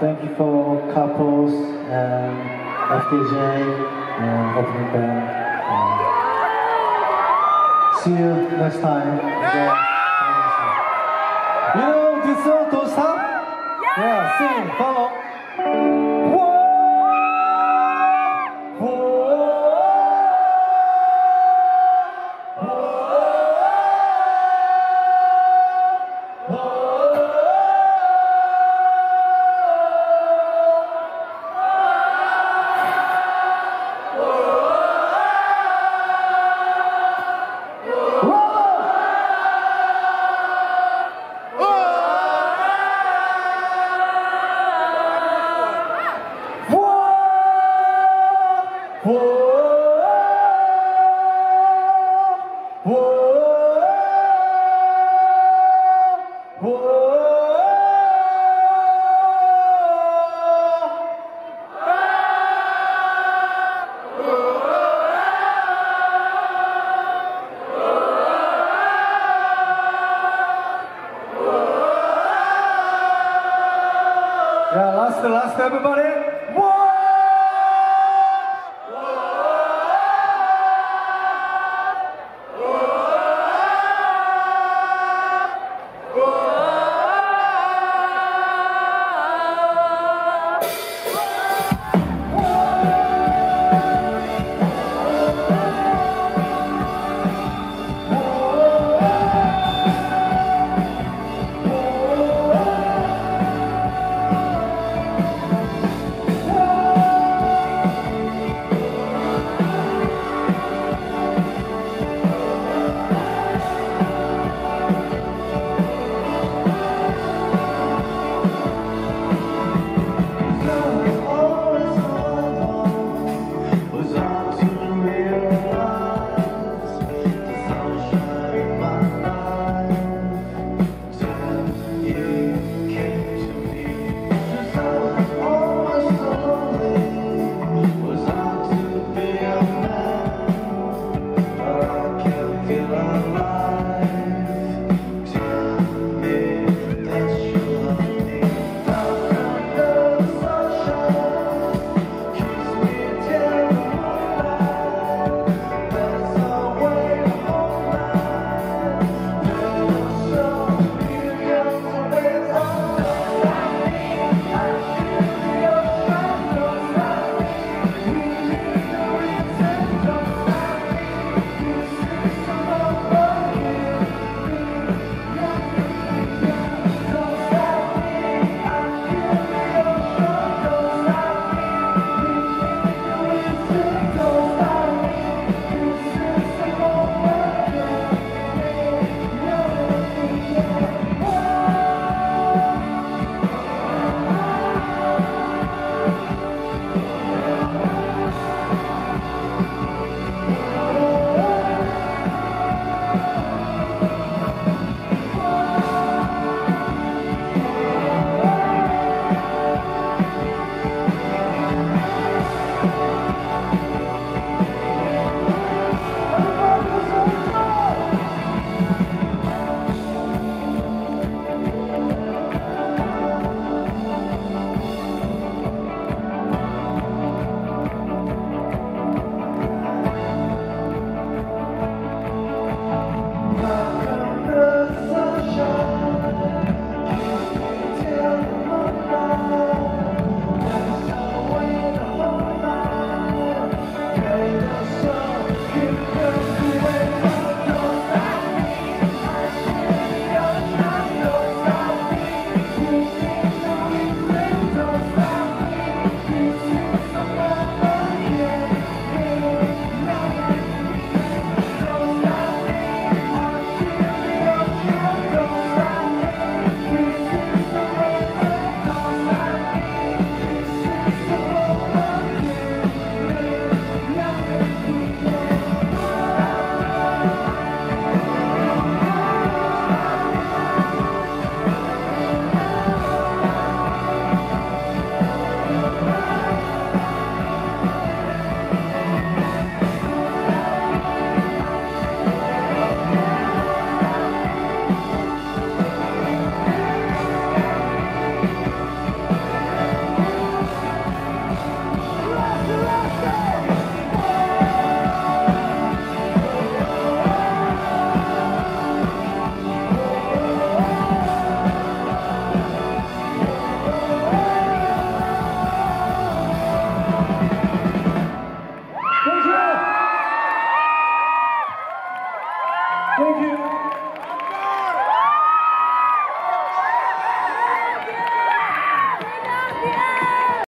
thank you for couples and FDJ and opening band. Um, see you next time. Enjoy. You know this song, Stop? Yeah, sing, follow. Last, last, everybody.